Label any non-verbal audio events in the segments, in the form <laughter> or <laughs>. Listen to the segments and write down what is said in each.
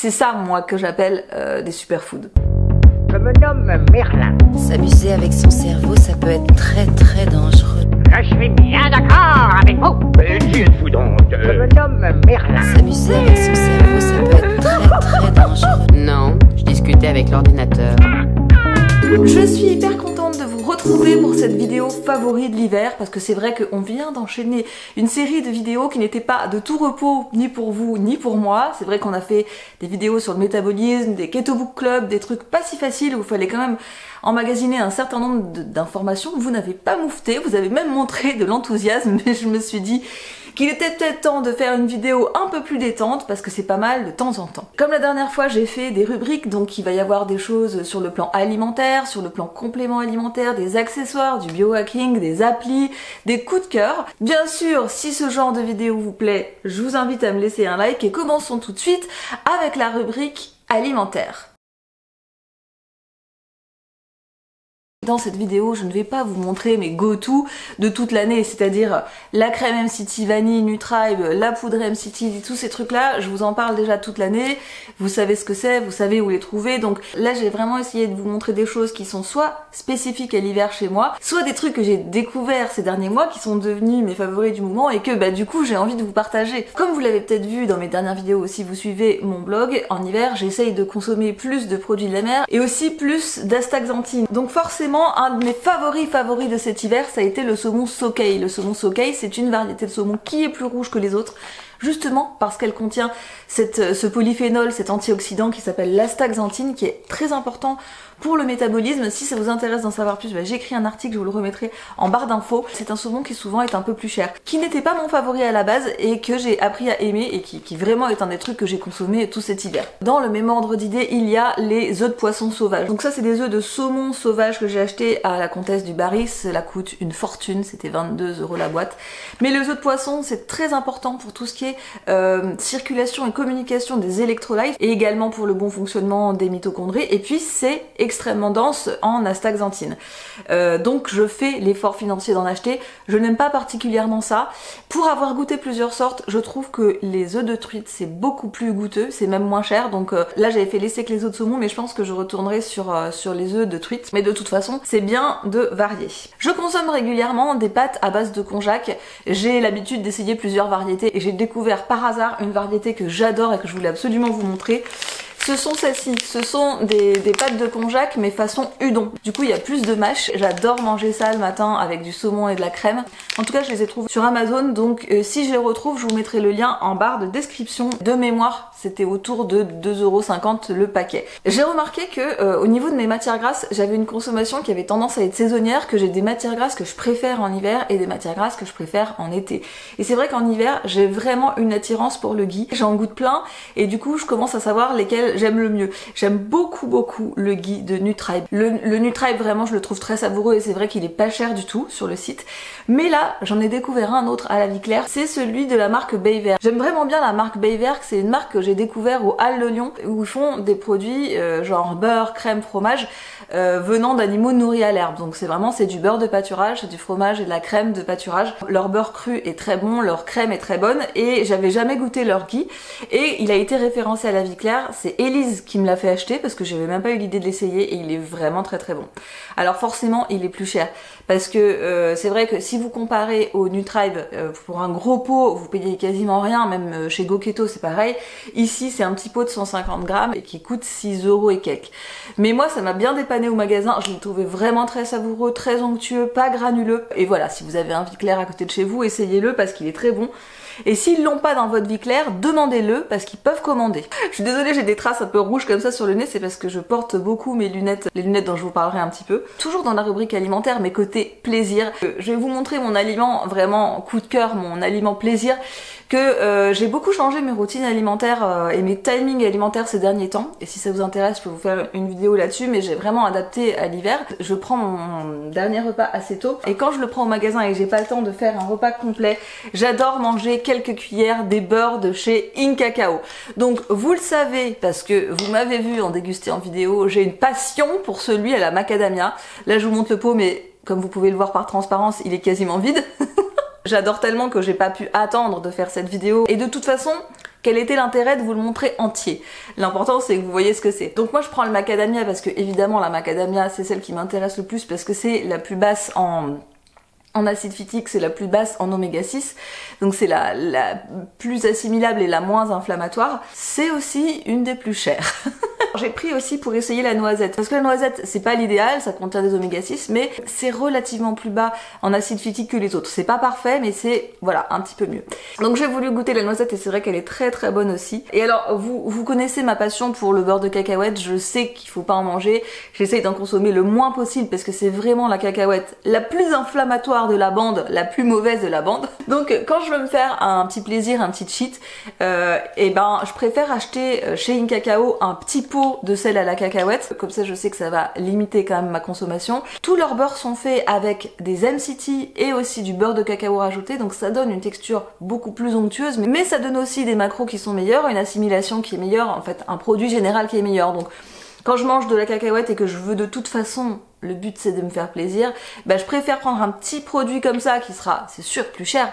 C'est ça, moi, que j'appelle euh, des superfoods. Je me nomme Merlin. S'amuser avec son cerveau, ça peut être très très dangereux. Je suis bien d'accord avec vous. Mais qui êtes-vous donc Je me nomme Merlin. S'amuser avec son cerveau, ça peut être très très dangereux. Non, je discutais avec l'ordinateur. Je suis hyper vous retrouver pour cette vidéo favori de l'hiver parce que c'est vrai qu'on vient d'enchaîner une série de vidéos qui n'étaient pas de tout repos ni pour vous ni pour moi. C'est vrai qu'on a fait des vidéos sur le métabolisme, des keto book club, des trucs pas si faciles où il fallait quand même emmagasiner un certain nombre d'informations. Vous n'avez pas moufté, vous avez même montré de l'enthousiasme, <laughs> mais je me suis dit qu'il était peut-être temps de faire une vidéo un peu plus détente parce que c'est pas mal de temps en temps. Comme la dernière fois, j'ai fait des rubriques, donc il va y avoir des choses sur le plan alimentaire, sur le plan complément alimentaire, des accessoires, du biohacking, des applis, des coups de cœur. Bien sûr, si ce genre de vidéo vous plaît, je vous invite à me laisser un like et commençons tout de suite avec la rubrique alimentaire. Dans cette vidéo, je ne vais pas vous montrer mes go-to de toute l'année, c'est-à-dire la crème MCT vanille, Nutribe, la poudre MCT, tous ces trucs-là, je vous en parle déjà toute l'année, vous savez ce que c'est, vous savez où les trouver, donc là j'ai vraiment essayé de vous montrer des choses qui sont soit spécifiques à l'hiver chez moi, soit des trucs que j'ai découverts ces derniers mois qui sont devenus mes favoris du moment et que bah du coup j'ai envie de vous partager. Comme vous l'avez peut-être vu dans mes dernières vidéos si vous suivez mon blog, en hiver j'essaye de consommer plus de produits de la mer et aussi plus d'astaxanthine. Donc forcément un de mes favoris favoris de cet hiver ça a été le saumon Sokei. Le saumon Sokei c'est une variété de saumon qui est plus rouge que les autres justement parce qu'elle contient ce polyphénol, cet antioxydant qui s'appelle l'astaxanthine, qui est très important pour le métabolisme. Si ça vous intéresse d'en savoir plus, bah, j'ai écrit un article, je vous le remettrai en barre d'infos. C'est un saumon qui souvent est un peu plus cher, qui n'était pas mon favori à la base et que j'ai appris à aimer et qui, qui vraiment est un des trucs que j'ai consommé tout cet hiver. Dans le même ordre d'idée, il y a les œufs de poisson sauvage. Donc ça, c'est des œufs de saumon sauvage que j'ai acheté à la comtesse du Barry. Cela coûte une fortune, c'était 22 euros la boîte. Mais les œufs de poisson, c'est très important pour tout ce qui est euh, circulation et communication des électrolytes et également pour le bon fonctionnement des mitochondries. Et puis c'est extrêmement dense en astaxanthine. Euh, donc je fais l'effort financier d'en acheter. Je n'aime pas particulièrement ça. Pour avoir goûté plusieurs sortes, je trouve que les œufs de truite c'est beaucoup plus goûteux, c'est même moins cher. Donc euh, là j'avais fait l'essai avec les œufs de saumon, mais je pense que je retournerai sur, euh, sur les œufs de truite. Mais de toute façon, c'est bien de varier. Je consomme régulièrement des pâtes à base de konjac. J'ai l'habitude d'essayer plusieurs variétés et j'ai découvert par hasard une variété que j'adore et que je voulais absolument vous montrer. Ce sont celles-ci, ce sont des, pâtes de konjac mais façon udon. Du coup il y a plus de mâche, j'adore manger ça le matin avec du saumon et de la crème. En tout cas je les ai trouvées sur Amazon donc euh, si je les retrouve je vous mettrai le lien en barre de description. De mémoire c'était autour de 2,50€ le paquet. J'ai remarqué que euh, au niveau de mes matières grasses j'avais une consommation qui avait tendance à être saisonnière, que j'ai des matières grasses que je préfère en hiver et des matières grasses que je préfère en été. Et c'est vrai qu'en hiver j'ai vraiment une attirance pour le ghee, j'en goûte plein et du coup je commence à savoir lesquels j'aime le mieux. J'aime beaucoup beaucoup le ghee de Nutribe. Le, le Nutribe vraiment je le trouve très savoureux et c'est vrai qu'il est pas cher du tout sur le site. Mais là j'en ai découvert un autre à la vie claire, c'est celui de la marque Bayver. J'aime vraiment bien la marque Bayver, c'est une marque que j'ai découvert au Halles de Lyon où ils font des produits euh, genre beurre, crème, fromage euh, venant d'animaux nourris à l'herbe. Donc c'est vraiment c'est du beurre de pâturage, c'est du fromage et de la crème de pâturage. Leur beurre cru est très bon, leur crème est très bonne et j'avais jamais goûté leur ghee et il a été référencé à la vie claire. C'est Elise qui me l'a fait acheter parce que j'avais même pas eu l'idée de l'essayer et il est vraiment très très bon. Alors forcément il est plus cher parce que euh, c'est vrai que si vous comparez au Nutribe euh, pour un gros pot vous payez quasiment rien, même euh, chez GoKeto c'est pareil. Ici c'est un petit pot de 150 grammes et qui coûte 6 euros et quelques. Mais moi ça m'a bien dépanné au magasin, je l'ai trouvé vraiment très savoureux, très onctueux, pas granuleux. Et voilà, si vous avez un vie claire à côté de chez vous, essayez-le parce qu'il est très bon. Et s'ils l'ont pas dans votre vie claire, demandez-le parce qu'ils peuvent commander. Je suis désolée, j'ai des traces un peu rouges comme ça sur le nez, c'est parce que je porte beaucoup mes lunettes, les lunettes dont je vous parlerai un petit peu. Toujours dans la rubrique alimentaire, mais côté plaisir. Euh, Je vais vous montrer mon aliment vraiment coup de cœur, mon aliment plaisir que euh, j'ai beaucoup changé mes routines alimentaires euh, et mes timings alimentaires ces derniers temps. Et si ça vous intéresse, je peux vous faire une vidéo là-dessus, mais j'ai vraiment adapté à l'hiver. Je prends mon dernier repas assez tôt et quand je le prends au magasin et que j'ai pas le temps de faire un repas complet, j'adore manger quelques cuillères des beurres de chez Incacao. Donc vous le savez parce que vous m'avez vu en déguster en vidéo, j'ai une passion pour celui à la macadamia. Là je vous montre le pot mais comme vous pouvez le voir par transparence, il est quasiment vide. <laughs> J'adore tellement que j'ai pas pu attendre de faire cette vidéo. Et de toute façon, quel était l'intérêt de vous le montrer entier? L'important c'est que vous voyez ce que c'est. Donc moi je prends le macadamia parce que évidemment la macadamia c'est celle qui m'intéresse le plus parce que c'est la plus basse en acide phytique, c'est la plus basse en oméga 6, donc c'est la plus assimilable et la moins inflammatoire. C'est aussi une des plus chères. <laughs> J'ai pris aussi pour essayer la noisette, parce que la noisette c'est pas l'idéal, ça contient des oméga 6, mais c'est relativement plus bas en acide phytique que les autres. C'est pas parfait, mais c'est voilà un petit peu mieux. Donc j'ai voulu goûter la noisette et c'est vrai qu'elle est très très bonne aussi. Et alors vous vous connaissez ma passion pour le beurre de cacahuète, je sais qu'il faut pas en manger, j'essaye d'en consommer le moins possible parce que c'est vraiment la cacahuète la plus inflammatoire de la bande, la plus mauvaise de la bande. <laughs> Donc quand je veux me faire un petit plaisir, un petit cheat, euh, et ben je préfère acheter euh, chez Incacao un petit de sel à la cacahuète. Comme ça, je sais que ça va limiter quand même ma consommation. Tous leurs beurres sont faits avec des MCT et aussi du beurre de cacao rajouté, donc ça donne une texture beaucoup plus onctueuse, mais ça donne aussi des macros qui sont meilleurs, une assimilation qui est meilleure, en fait, un produit général qui est meilleur. Donc quand je mange de la cacahuète et que je veux de toute façon, le but c'est de me faire plaisir, bah, je préfère prendre un petit produit comme ça qui sera, c'est sûr, plus cher,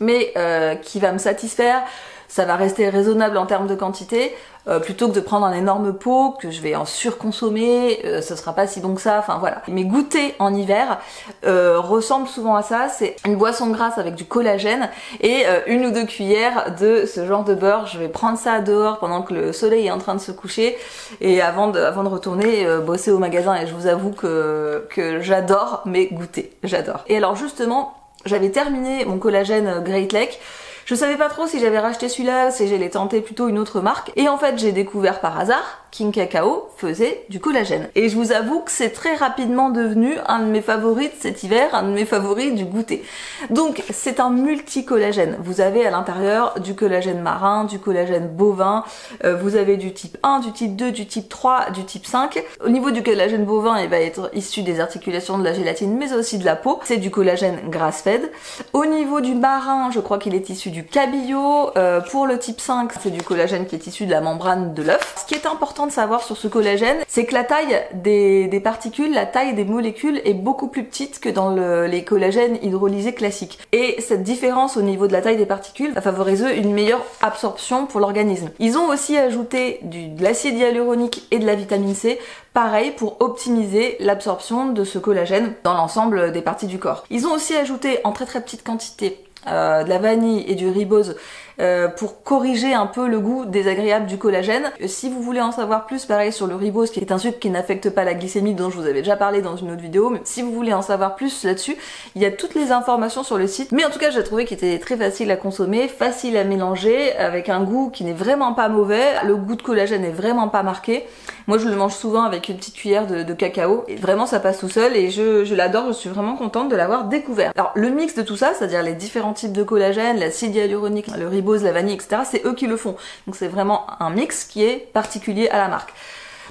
mais euh, qui va me satisfaire ça va rester raisonnable en termes de quantité, euh, plutôt que de prendre un énorme pot que je vais en surconsommer, euh, ce sera pas si bon que ça, enfin voilà. Mes goûters en hiver euh, ressemblent souvent à ça, c'est une boisson grasse avec du collagène et une ou deux cuillères de ce genre de beurre. Je vais prendre ça dehors pendant que le soleil est en train de se coucher et avant de, retourner bosser au magasin et je vous avoue que, que j'adore mes goûters, j'adore. Et alors justement, j'avais terminé mon collagène Great Lake. Je savais pas trop si j'avais racheté celui-là, si j'allais tenter plutôt une autre marque. Et en fait, j'ai découvert par hasard King Cacao faisait du collagène. Et je vous avoue que c'est très rapidement devenu un de mes favoris de cet hiver, un de mes favoris du goûter. Donc c'est un multi-collagène. Vous avez à l'intérieur du collagène marin, du collagène bovin, euh, vous avez du type 1, du type 2, du type 3, du type 5. Au niveau du collagène bovin, il va être issu des articulations de la gélatine mais aussi de la peau. C'est du collagène grass-fed. Au niveau du marin, je crois qu'il est issu du cabillaud. Euh, pour le type 5, c'est du collagène qui est issu de la membrane de l'œuf. Ce qui est important de savoir sur ce collagène, c'est que la taille des, particules, la taille des molécules est beaucoup plus petite que dans les collagènes hydrolysés classiques. Et cette différence au niveau de la taille des particules va favoriser une meilleure absorption pour l'organisme. Ils ont aussi ajouté de l'acide hyaluronique et de la vitamine C, pareil pour optimiser l'absorption de ce collagène dans l'ensemble des parties du corps. Ils ont aussi ajouté en très très petite quantité euh, de la vanille et du ribose euh, pour corriger un peu le goût désagréable du collagène. Euh, si vous voulez en savoir plus, pareil sur le ribose, qui est un sucre qui n'affecte pas la glycémie dont je vous avais déjà parlé dans une autre vidéo, mais si vous voulez en savoir plus là-dessus, il y a toutes les informations sur le site. Mais en tout cas, j'ai trouvé qu'il était très facile à consommer, facile à mélanger, avec un goût qui n'est vraiment pas mauvais. Le goût de collagène est vraiment pas marqué. Moi, je le mange souvent avec une petite cuillère de, cacao. Et vraiment, ça passe tout seul et je, l'adore. Je suis vraiment contente de l'avoir découvert. Alors, le mix de tout ça, c'est-à-dire les différents types de collagène, l'acide hyaluronique, le ribose, la vanille, etc. C'est eux qui le font. Donc c'est vraiment un mix qui est particulier à la marque.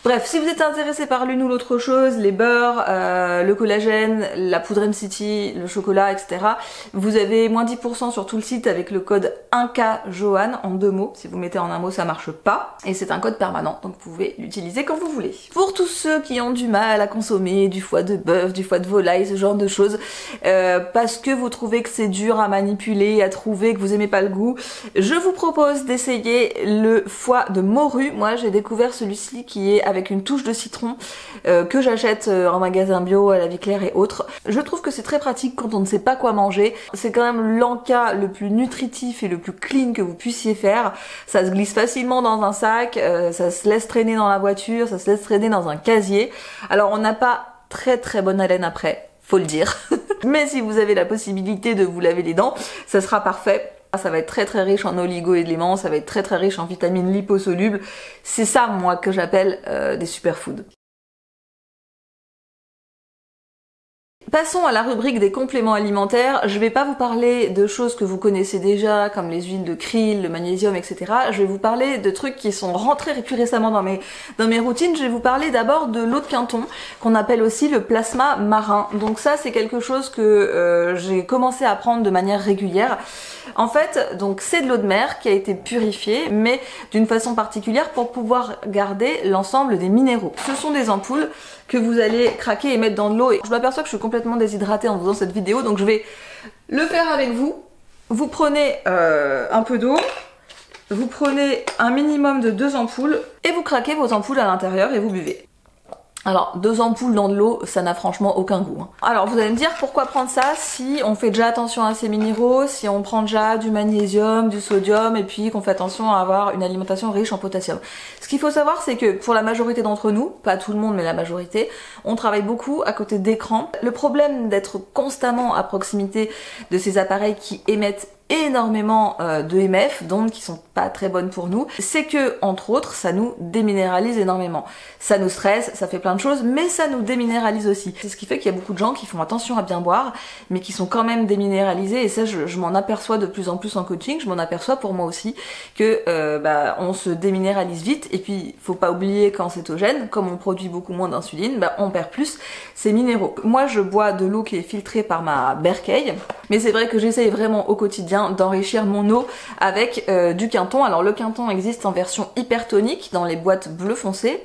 Bref, si vous êtes intéressé par l'une ou l'autre chose, les beurres, euh, le collagène, la poudre MCT, le chocolat, etc., vous avez moins 10% sur tout le site avec le code 1K Johan en deux mots. Si vous mettez en un mot, ça marche pas. Et c'est un code permanent, donc vous pouvez l'utiliser quand vous voulez. Pour tous ceux qui ont du mal à consommer du foie de bœuf, du foie de volaille, ce genre de choses, euh, parce que vous trouvez que c'est dur à manipuler, à trouver, que vous aimez pas le goût, je vous propose d'essayer le foie de morue. Moi, j'ai découvert celui-ci qui est avec une touche de citron euh, que j'achète euh, en magasin bio à la vie claire et autres. Je trouve que c'est très pratique quand on ne sait pas quoi manger. C'est quand même l'enca le plus nutritif et le plus clean que vous puissiez faire. Ça se glisse facilement dans un sac, euh, ça se laisse traîner dans la voiture, ça se laisse traîner dans un casier. Alors on n'a pas très très bonne haleine après, faut le dire. <laughs> Mais si vous avez la possibilité de vous laver les dents, ça sera parfait ça va être très très riche en oligo-éléments, ça va être très très riche en vitamines liposolubles. C'est ça, moi, que j'appelle euh, des superfoods. Passons à la rubrique des compléments alimentaires. Je vais pas vous parler de choses que vous connaissez déjà, comme les huiles de krill, le magnésium, etc. Je vais vous parler de trucs qui sont rentrés plus récemment dans mes, routines. Je vais vous parler d'abord de l'eau de quinton, qu'on appelle aussi le plasma marin. Donc ça, c'est quelque chose que euh, j'ai commencé à prendre de manière régulière. En fait, donc c'est de l'eau de mer qui a été purifiée, mais d'une façon particulière pour pouvoir garder l'ensemble des minéraux. Ce sont des ampoules que vous allez craquer et mettre dans de l'eau. Je m'aperçois que je suis complètement déshydratée en faisant cette vidéo, donc je vais le faire avec vous. Vous prenez euh, un peu d'eau, Vous prenez un minimum de deux ampoules et vous craquez vos ampoules à l'intérieur et vous buvez. Alors, deux ampoules dans de l'eau, ça n'a franchement aucun goût. hein. Alors, vous allez me dire pourquoi prendre ça si on fait déjà attention à ces minéraux, si on prend déjà du magnésium, du sodium, et puis qu'on fait attention à avoir une alimentation riche en potassium? Ce qu'il faut savoir, c'est que pour la majorité d'entre nous, pas tout le monde, mais la majorité, on travaille beaucoup à côté d'écrans. Le problème d'être constamment à proximité de ces appareils qui émettent énormément euh, de MF, donc qui sont pas très bonnes pour nous, c'est que, entre autres, ça nous déminéralise énormément. Ça nous stresse, ça fait plein de choses, mais ça nous déminéralise aussi. C'est ce qui fait qu'il y a beaucoup de gens qui font attention à bien boire, mais qui sont quand même déminéralisés, et ça, je, m'en aperçois de plus en plus en coaching, je m'en aperçois pour moi aussi, que euh, bah, on se déminéralise vite, et puis faut pas oublier qu'en cétogène, comme on produit beaucoup moins d'insuline, bah, on perd plus ces minéraux. Moi, je bois de l'eau qui est filtrée par ma Berkey, mais c'est vrai que j'essaye vraiment au quotidien d'enrichir mon eau avec euh, du quinton. Alors le quinton existe en version hypertonique dans les boîtes bleu foncé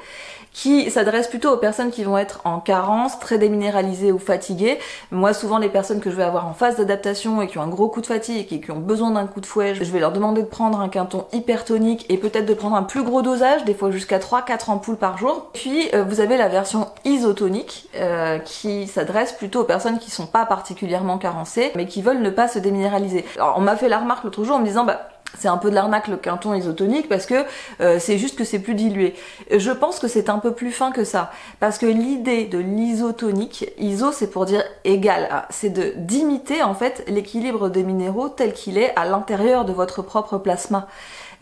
qui s'adresse plutôt aux personnes qui vont être en carence, très déminéralisées ou fatiguées. Moi, souvent, les personnes que je vais avoir en phase d'adaptation et qui ont un gros coup de fatigue et qui ont besoin d'un coup de fouet, je vais leur demander de prendre un quinton hypertonique et peut-être de prendre un plus gros dosage, des fois jusqu'à 3-4 ampoules par jour. Puis, euh, vous avez la version isotonique euh, qui s'adresse plutôt aux personnes qui sont pas particulièrement carencées, mais qui veulent ne pas se déminéraliser. Alors, on m'a fait la remarque l'autre jour en me disant, bah, c'est un peu de l'arnaque le quinton isotonique parce que euh, c'est juste que c'est plus dilué. Je pense que c'est un peu plus fin que ça parce que l'idée de l'isotonique, iso c'est pour dire égal, c'est de d'imiter en fait l'équilibre des minéraux tel qu'il est à l'intérieur de votre propre plasma.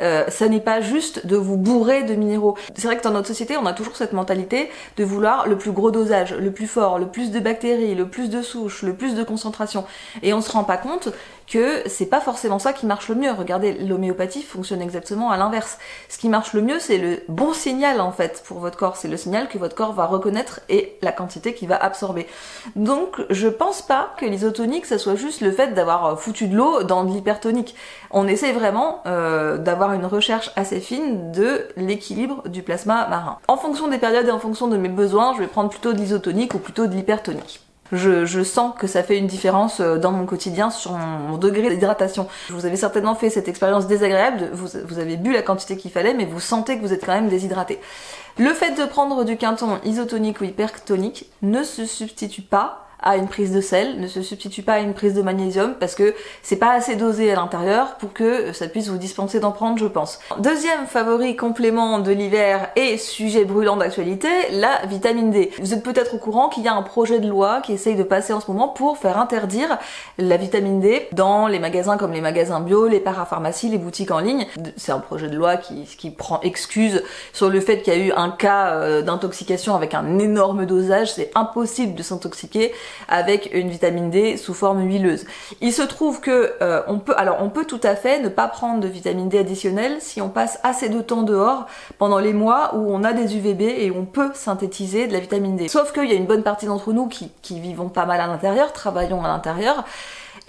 Euh, ça n'est pas juste de vous bourrer de minéraux. C'est vrai que dans notre société, on a toujours cette mentalité de vouloir le plus gros dosage, le plus fort, le plus de bactéries, le plus de souches, le plus de concentration. Et on se rend pas compte que c'est pas forcément ça qui marche le mieux. Regardez, l'homéopathie fonctionne exactement à l'inverse. Ce qui marche le mieux, c'est le bon signal en fait pour votre corps. C'est le signal que votre corps va reconnaître et la quantité qu'il va absorber. Donc, je pense pas que l'isotonique, ça soit juste le fait d'avoir foutu de l'eau dans de l'hypertonique. On essaie vraiment euh, d'avoir une recherche assez fine de l'équilibre du plasma marin. En fonction des périodes et en fonction de mes besoins, je vais prendre plutôt de l'isotonique ou plutôt de l'hypertonique. Je, sens que ça fait une différence euh, dans mon quotidien sur mon degré d'hydratation. Vous avez certainement fait cette expérience désagréable, vous, vous avez bu la quantité qu'il fallait, mais vous sentez que vous êtes quand même déshydraté. Le fait de prendre du quinton isotonique ou hypertonique ne se substitue pas à une prise de sel, ne se substitue pas à une prise de magnésium parce que c'est pas assez dosé à l'intérieur pour que ça puisse vous dispenser d'en prendre, je pense. Deuxième favori complément de l'hiver et sujet brûlant d'actualité, la vitamine D. Vous êtes peut-être au courant qu'il y a un projet de loi qui essaye de passer en ce moment pour faire interdire la vitamine D dans les magasins comme les magasins bio, les parapharmacies, les boutiques en ligne. C'est un projet de loi qui, qui prend excuse sur le fait qu'il y a eu un cas euh, d'intoxication avec un énorme dosage. C'est impossible de s'intoxiquer avec une vitamine D sous forme huileuse. Il se trouve que euh, on peut, alors on peut tout à fait ne pas prendre de vitamine D additionnelle si on passe assez de temps dehors pendant les mois où on a des UVB et on peut synthétiser de la vitamine D. Sauf qu'il y a une bonne partie d'entre nous qui, qui vivons pas mal à l'intérieur, travaillons à l'intérieur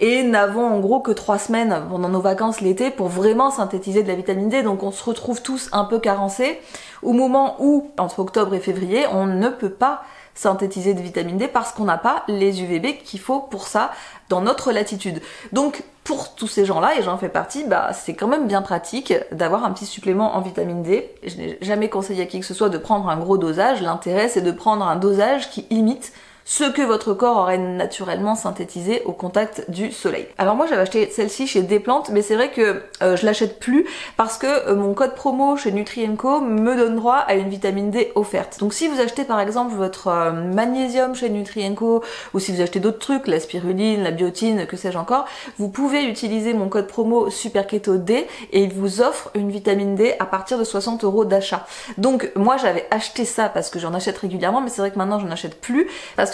et n'avons en gros que trois semaines pendant nos vacances l'été pour vraiment synthétiser de la vitamine D. Donc on se retrouve tous un peu carencés au moment où, entre octobre et février, on ne peut pas synthétiser de vitamine D parce qu'on n'a pas les UVB qu'il faut pour ça dans notre latitude. Donc pour tous ces gens-là, et j'en fais partie, bah c'est quand même bien pratique d'avoir un petit supplément en vitamine D. Je n'ai jamais conseillé à qui que ce soit de prendre un gros dosage. L'intérêt c'est de prendre un dosage qui imite ce que votre corps aurait naturellement synthétisé au contact du soleil. Alors moi j'avais acheté celle-ci chez Desplantes, mais c'est vrai que euh, je l'achète plus parce que euh, mon code promo chez Nutrienco me donne droit à une vitamine D offerte. Donc si vous achetez par exemple votre euh, magnésium chez Nutrienco ou si vous achetez d'autres trucs, la spiruline, la biotine, que sais-je encore, vous pouvez utiliser mon code promo Super Keto D et il vous offre une vitamine D à partir de 60 euros d'achat. Donc moi j'avais acheté ça parce que j'en achète régulièrement, mais c'est vrai que maintenant je n'achète plus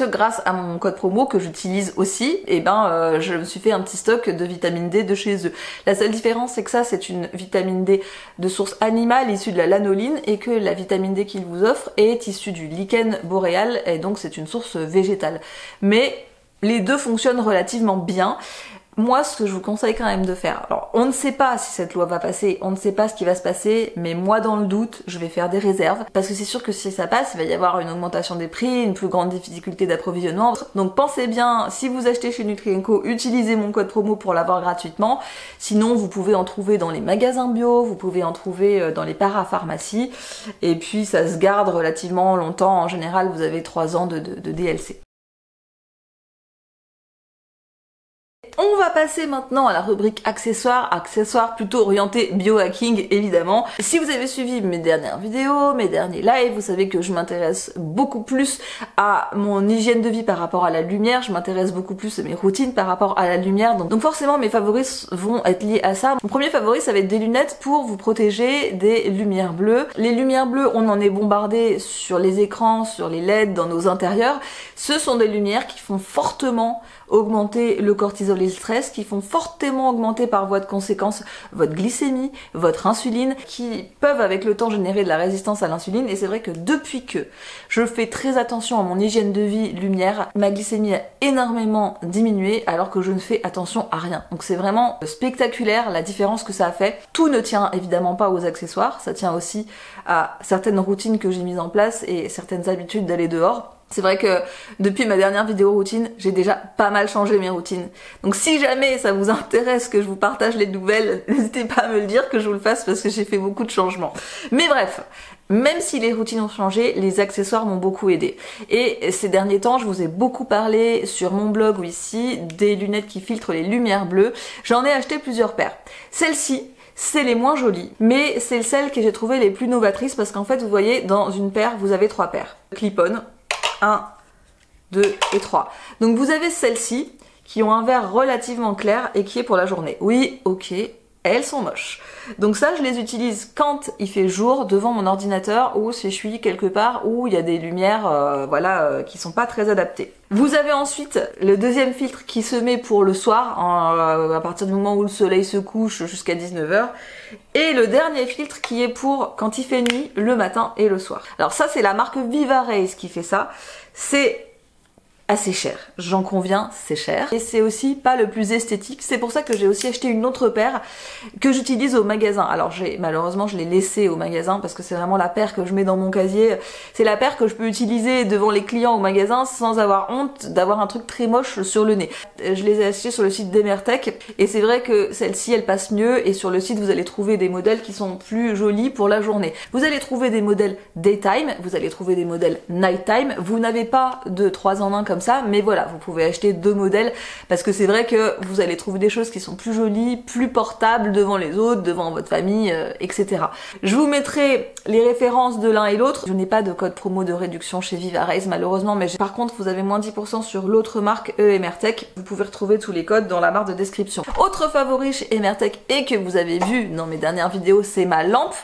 grâce à mon code promo que j'utilise aussi, et ben euh, je me suis fait un petit stock de vitamine D de chez eux. La seule différence c'est que ça c'est une vitamine D de source animale issue de la lanoline et que la vitamine D qu'ils vous offrent est issue du lichen boréal et donc c'est une source végétale. Mais les deux fonctionnent relativement bien. Moi, ce que je vous conseille quand même de faire, alors on ne sait pas si cette loi va passer, on ne sait pas ce qui va se passer, mais moi dans le doute, je vais faire des réserves, parce que c'est sûr que si ça passe, il va y avoir une augmentation des prix, une plus grande difficulté d'approvisionnement. Donc pensez bien, si vous achetez chez Nutrienco, utilisez mon code promo pour l'avoir gratuitement. Sinon, vous pouvez en trouver dans les magasins bio, vous pouvez en trouver euh, dans les parapharmacies, et puis ça se garde relativement longtemps. En général, vous avez 3 ans de, DLC. On va passer maintenant à la rubrique accessoires, accessoires plutôt orientés biohacking évidemment. Si vous avez suivi mes dernières vidéos, mes derniers lives, vous savez que je m'intéresse beaucoup plus à mon hygiène de vie par rapport à la lumière, je m'intéresse beaucoup plus à mes routines par rapport à la lumière. Donc, forcément mes favoris vont être liés à ça. Mon premier favori ça va être des lunettes pour vous protéger des lumières bleues. Les lumières bleues, on en est bombardé sur les écrans, sur les LED, dans nos intérieurs. Ce sont des lumières qui font fortement augmenter le cortisol et le stress, qui font fortement augmenter par voie de conséquence votre glycémie, votre insuline, qui peuvent avec le temps générer de la résistance à l'insuline. Et c'est vrai que depuis que je fais très attention à mon hygiène de vie lumière, ma glycémie a énormément diminué alors que je ne fais attention à rien. Donc c'est vraiment spectaculaire la différence que ça a fait. Tout ne tient évidemment pas aux accessoires, ça tient aussi à certaines routines que j'ai mises en place et certaines habitudes d'aller dehors. C'est vrai que depuis ma dernière vidéo routine, j'ai déjà pas mal changé mes routines. Donc si jamais ça vous intéresse que je vous partage les nouvelles, <laughs> n'hésitez pas à me le dire que je vous le fasse parce que j'ai fait beaucoup de changements. Mais bref, même si les routines ont changé, les accessoires m'ont beaucoup aidé. Et ces derniers temps, je vous ai beaucoup parlé sur mon blog ou ici des lunettes qui filtrent les lumières bleues. J'en ai acheté plusieurs paires. Celle-ci, c'est les moins jolies, mais c'est celles que j'ai trouvées les plus novatrices parce qu'en fait, vous voyez, dans une paire, vous avez trois paires. Clip-on, 1, 2 et 3. Donc vous avez celles-ci qui ont un verre relativement clair et qui est pour la journée. Oui, ok, elles sont moches. Donc ça, je les utilise quand il fait jour devant mon ordinateur ou si je suis quelque part où il y a des lumières euh, voilà, euh, qui sont pas très adaptées. Vous avez ensuite le deuxième filtre qui se met pour le soir, euh, à partir du moment où le soleil se couche jusqu'à 19h. Et le dernier filtre qui est pour quand il fait nuit, le matin et le soir. Alors ça, c'est la marque Viva Rays qui fait ça. C'est assez cher. J'en conviens, c'est cher. Et c'est aussi pas le plus esthétique. C'est pour ça que j'ai aussi acheté une autre paire que j'utilise au magasin. Alors j'ai malheureusement je l'ai laissée au magasin parce que c'est vraiment la paire que je mets dans mon casier. C'est la paire que je peux utiliser devant les clients au magasin sans avoir honte d'avoir un truc très moche sur le nez. Je les ai achetées sur le site d'Emertech et c'est vrai que celle-ci elle passe mieux et sur le site vous allez trouver des modèles qui sont plus jolis pour la journée. Vous allez trouver des modèles daytime, vous allez trouver des modèles nighttime. Vous n'avez pas de 3 en 1 comme mais voilà, vous pouvez acheter deux modèles parce que c'est vrai que vous allez trouver des choses qui sont plus jolies, plus portables devant les autres, devant votre famille, euh, etc. Je vous mettrai les références de l'un et l'autre. Je n'ai pas de code promo de réduction chez Viva Rays malheureusement, mais par contre vous avez moins 10% sur l'autre marque E Emertech. Vous pouvez retrouver tous les codes dans la barre de description. Autre favori chez Emertech et que vous avez vu dans mes dernières vidéos, c'est ma lampe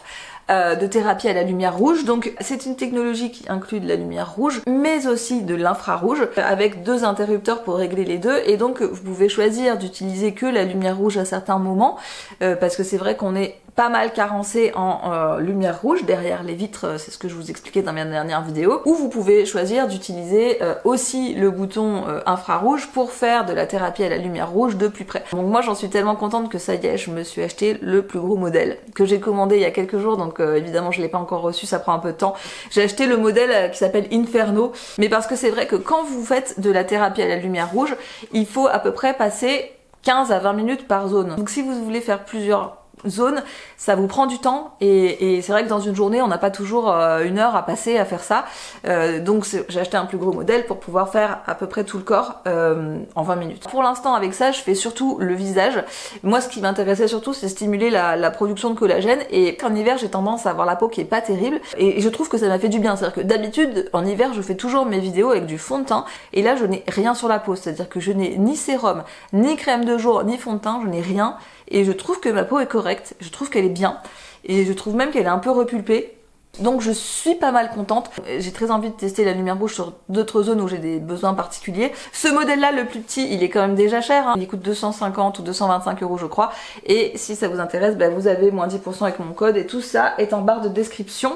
euh, de thérapie à la lumière rouge. Donc c'est une technologie qui inclut de la lumière rouge, mais aussi de l'infrarouge, euh, avec deux interrupteurs pour régler les deux. Et donc vous pouvez choisir d'utiliser que la lumière rouge à certains moments, euh, parce que c'est vrai qu'on est pas mal carencé en euh, lumière rouge derrière les vitres, euh, c'est ce que je vous expliquais dans ma dernière vidéo, ou vous pouvez choisir d'utiliser euh, aussi le bouton infrarouge pour faire de la thérapie à la lumière rouge de plus près. Donc moi j'en suis tellement contente que ça y est, je me suis acheté le plus gros modèle que j'ai commandé il y a quelques jours, donc évidemment je l'ai pas encore reçu, ça prend un peu de temps. J'ai acheté le modèle qui s'appelle Inferno, mais parce que c'est vrai que quand vous faites de la thérapie à la lumière rouge, il faut à peu près passer 15 à 20 minutes par zone. Donc si vous voulez faire plusieurs zones, ça vous prend du temps et, et c'est vrai que dans une journée on n'a pas toujours euh, une heure à passer à faire ça. Euh, donc j'ai acheté un plus gros modèle pour pouvoir faire à peu près tout le corps euh, en 20 minutes. Pour l'instant avec ça je fais surtout le visage. Moi ce qui m'intéressait surtout c'est stimuler la, la production de collagène et en hiver j'ai tendance à avoir la peau qui est pas terrible et je trouve que ça m'a fait du bien. C'est-à-dire que d'habitude en hiver je fais toujours mes vidéos avec du fond de teint et là je n'ai rien sur la peau. C'est-à-dire que je n'ai ni sérum, ni crème de jour, ni fond de teint, je n'ai rien et je trouve que ma peau est correcte, je trouve qu'elle est bien et je trouve même qu'elle est un peu repulpée. Donc je suis pas mal contente. J'ai très envie de tester la lumière rouge sur d'autres zones où j'ai des besoins particuliers. Ce modèle-là, le plus petit, il est quand même déjà cher. hein. Il coûte 250 ou 225 euros, je crois. Et si ça vous intéresse, bah, vous avez moins 10% avec mon code. Et tout ça est en barre de description.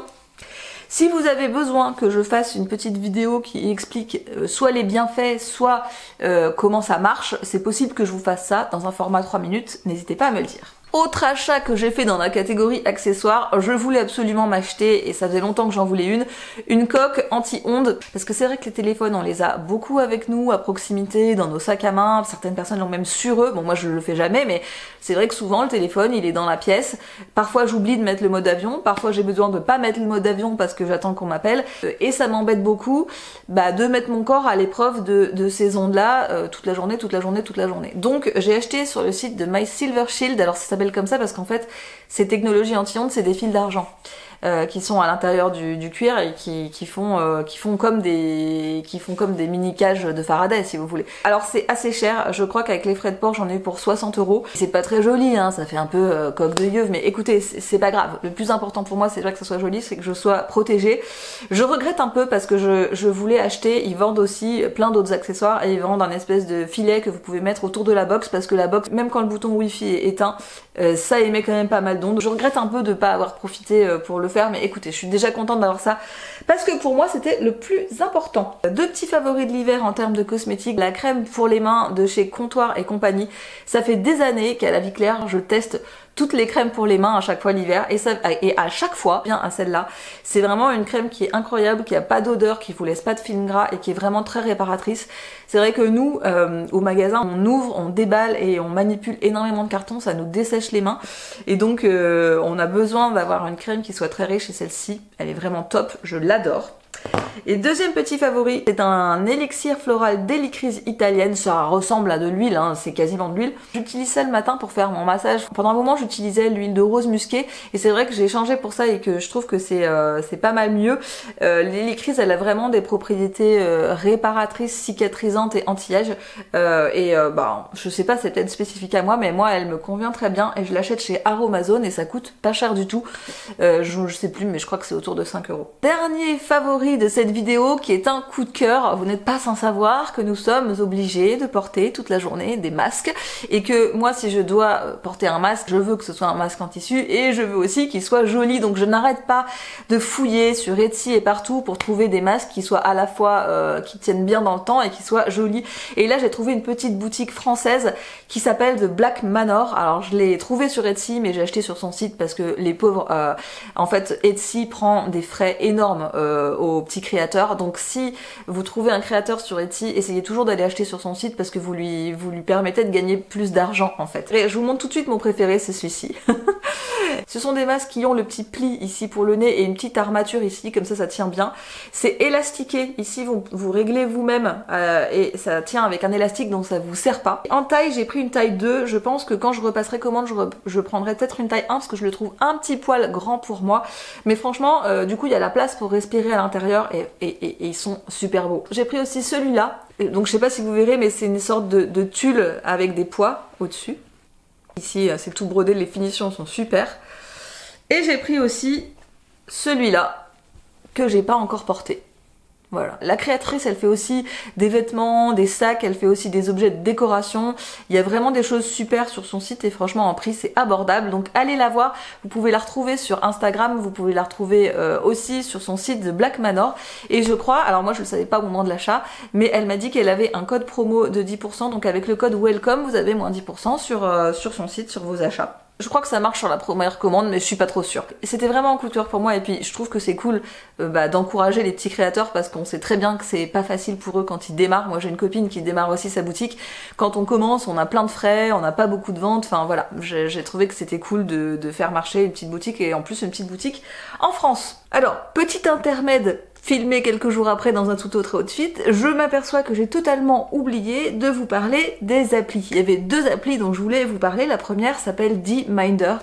Si vous avez besoin que je fasse une petite vidéo qui explique euh, soit les bienfaits, soit euh, comment ça marche, c'est possible que je vous fasse ça dans un format 3 minutes, n'hésitez pas à me le dire. Autre achat que j'ai fait dans la catégorie accessoires, je voulais absolument m'acheter, et ça faisait longtemps que j'en voulais une, une coque anti-ondes, parce que c'est vrai que les téléphones on les a beaucoup avec nous, à proximité, dans nos sacs à main, certaines personnes l'ont même sur eux, bon moi je le fais jamais, mais c'est vrai que souvent le téléphone il est dans la pièce, parfois j'oublie de mettre le mode avion, parfois j'ai besoin de pas mettre le mode avion parce que j'attends qu'on m'appelle, euh, et ça m'embête beaucoup bah, de mettre mon corps à l'épreuve de, de ces ondes-là euh, toute la journée, toute la journée, toute la journée. Donc j'ai acheté sur le site de My Silver Shield, alors ça comme ça parce qu'en fait, ces technologies anti-ondes, c'est des fils d'argent. Euh, qui sont à l'intérieur du, du cuir et qui, qui font euh, qui font comme des qui font comme des mini cages de Faraday si vous voulez. Alors c'est assez cher, je crois qu'avec les frais de port j'en ai eu pour 60 euros. C'est pas très joli, hein, ça fait un peu euh, de yeuve, mais écoutez c'est c'est pas grave. Le plus important pour moi c'est pas que ça soit joli, c'est que je sois protégée. Je regrette un peu parce que je, je voulais acheter, ils vendent aussi plein d'autres accessoires et ils vendent un espèce de filet que vous pouvez mettre autour de la box parce que la box, même quand le bouton Wi-Fi est éteint, euh, ça émet quand même pas mal d'ondes. Je regrette un peu de pas avoir profité euh, pour le faire, mais écoutez, je suis déjà contente d'avoir ça parce que pour moi c'était le plus important. Deux petits favoris de l'hiver en termes de cosmétiques, la crème pour les mains de chez Comptoir et compagnie. Ça fait des années qu'à la vie claire, je teste toutes les crèmes pour les mains à chaque fois l'hiver. Et et à chaque fois bien à celle-là. C'est vraiment une crème qui est incroyable qui a pas d'odeur qui vous laisse pas de film gras et qui est vraiment très réparatrice. C'est vrai que nous euh, au magasin on ouvre on déballe et on manipule énormément de cartons. Ça nous dessèche les mains. Et donc euh, on a besoin d'avoir une crème qui soit très riche. Et celle-ci elle est vraiment top. Je l'adore et deuxième petit favori, c'est un élixir floral d'hélicrise italienne. Ça ressemble à de l'huile, hein, c'est quasiment de l'huile. J'utilise ça le matin pour faire mon massage. Pendant un moment, j'utilisais l'huile de rose musquée et c'est vrai que j'ai changé pour ça et que je trouve que c'est euh, pas mal mieux. Euh, l'hélicrise, elle a vraiment des propriétés euh, réparatrices, cicatrisantes et anti-âge. Euh, et bah, je sais pas, c'est peut-être spécifique à moi, mais moi, elle me convient très bien et je l'achète chez Aromazone et ça coûte pas cher du tout. Je, je sais plus, mais je crois que c'est autour de 5 euros. Dernier favori de cette vidéo qui est un coup de cœur. Vous n'êtes pas sans savoir que nous sommes obligés de porter toute la journée des masques et que moi si je dois porter un masque, je veux que ce soit un masque en tissu et je veux aussi qu'il soit joli. Donc je n'arrête pas de fouiller sur Etsy et partout pour trouver des masques qui soient à la fois euh, qui tiennent bien dans le temps et qui soient jolis. Et là j'ai trouvé une petite boutique française qui s'appelle The Black Manor. Alors je l'ai trouvé sur Etsy mais j'ai acheté sur son site parce que les pauvres euh, en fait Etsy prend des frais énormes euh, petits créateurs. Donc si vous trouvez un créateur sur Etsy, essayez toujours d'aller acheter sur son site parce que vous lui, vous lui permettez de gagner plus d'argent en fait. Et je vous montre tout de suite mon préféré, c'est celui-ci. <laughs> Ce sont des masques qui ont le petit pli ici pour le nez et une petite armature ici, comme ça ça tient bien. C'est élastiqué, ici vous, vous réglez vous-même euh, et ça tient avec un élastique donc ça vous sert pas. En taille j'ai pris une taille 2, je pense que quand je repasserai commande je prendrai peut-être une taille 1 parce que je le trouve un petit poil grand pour moi. Mais franchement euh, du coup il y a la place pour respirer à l'intérieur et, ils sont super beaux. J'ai pris aussi celui-là, donc je sais pas si vous verrez mais c'est une sorte de, de tulle avec des pois au-dessus. Ici, euh, c'est tout brodé, les finitions sont super. Et j'ai pris aussi celui-là, que j'ai pas encore porté. Voilà. La créatrice, elle fait aussi des vêtements, des sacs, elle fait aussi des objets de décoration. Il y a vraiment des choses super sur son site et franchement en prix c'est abordable. Donc allez la voir. Vous pouvez la retrouver sur Instagram, vous pouvez la retrouver euh, aussi sur son site de Black Manor. Et je crois, alors moi je le savais pas au moment de l'achat, mais elle m'a dit qu'elle avait un code promo de 10%. Donc avec le code Welcome, vous avez moins 10% sur, euh, sur son site, sur vos achats. Je crois que ça marche sur la première commande, mais je suis pas trop sûre. C'était vraiment un coup de cœur pour moi, et puis je trouve que c'est cool euh, bah, d'encourager les petits créateurs parce qu'on sait très bien que c'est pas facile pour eux quand ils démarrent. Moi j'ai une copine qui démarre aussi sa boutique. Quand on commence, on a plein de frais, on n'a pas beaucoup de ventes. Enfin voilà, j'ai trouvé que c'était cool de, de faire marcher une petite boutique et en plus une petite boutique en France. Alors, petit intermède filmé quelques jours après dans un tout autre outfit, je m'aperçois que j'ai totalement oublié de vous parler des applis. Il y avait deux applis dont je voulais vous parler. La première s'appelle D-Minder.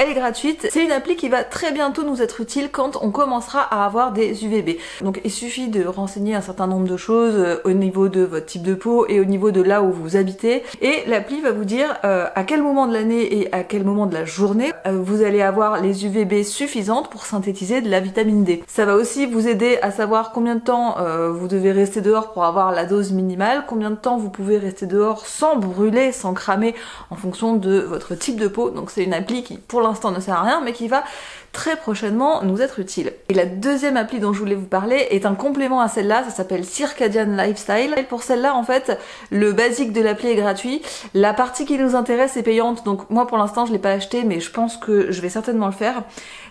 Elle est gratuite. C'est une appli qui va très bientôt nous être utile quand on commencera à avoir des UVB. Donc il suffit de renseigner un certain nombre de choses euh, au niveau de votre type de peau et au niveau de là où vous habitez. Et l'appli va vous dire euh, à quel moment de l'année et à quel moment de la journée euh, vous allez avoir les UVB suffisantes pour synthétiser de la vitamine D. Ça va aussi vous aider à savoir combien de temps vous devez rester dehors pour avoir la dose minimale, combien de temps vous pouvez rester dehors sans brûler, sans cramer en fonction de votre type de peau. Donc c'est une appli qui pour ne sert à rien mais qui va très prochainement nous être utile. Et la deuxième appli dont je voulais vous parler est un complément à celle-là, ça s'appelle Circadian Lifestyle. Et pour celle-là, en fait, le basique de l'appli est gratuit. La partie qui nous intéresse est payante, donc moi pour l'instant je l'ai pas acheté, mais je pense que je vais certainement le faire.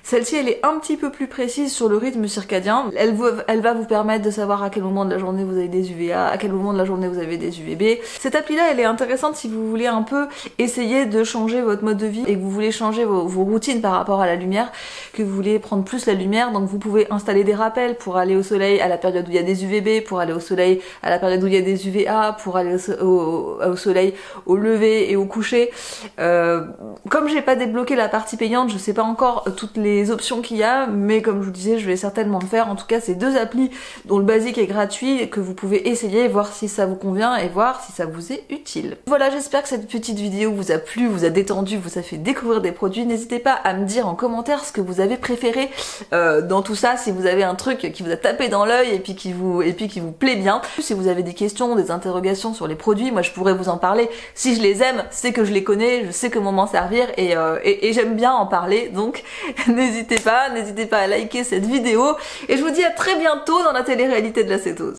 Celle-ci, elle est un petit peu plus précise sur le rythme circadien. Elle, va vous permettre de savoir à quel moment de la journée vous avez des UVA, à quel moment de la journée vous avez des UVB. Cette appli-là, elle est intéressante si vous voulez un peu essayer de changer votre mode de vie et que vous voulez changer vos routines par rapport à la lumière, que vous voulez prendre plus la lumière. Donc vous pouvez installer des rappels pour aller au soleil à la période où il y a des UVB, pour aller au soleil à la période où il y a des UVA, pour aller au, soleil au lever et au coucher. Euh, comme j'ai pas débloqué la partie payante, je sais pas encore toutes les options qu'il y a, mais comme je vous disais, je vais certainement le faire. En tout cas, c'est deux applis dont le basique est gratuit que vous pouvez essayer, voir si ça vous convient et voir si ça vous est utile. Voilà, j'espère que cette petite vidéo vous a plu, vous a détendu, vous a fait découvrir des produits. N'hésitez pas à me dire en commentaire ce que que vous avez préféré euh, dans tout ça, si vous avez un truc qui vous a tapé dans l'œil et puis qui vous et puis qui vous plaît bien. Si vous avez des questions, des interrogations sur les produits, moi je pourrais vous en parler. Si je les aime, c'est que je les connais, je sais comment m'en servir et, euh, et, j'aime bien en parler. Donc <laughs> n'hésitez pas, n'hésitez pas à liker cette vidéo et je vous dis à très bientôt dans la télé-réalité de la cétose.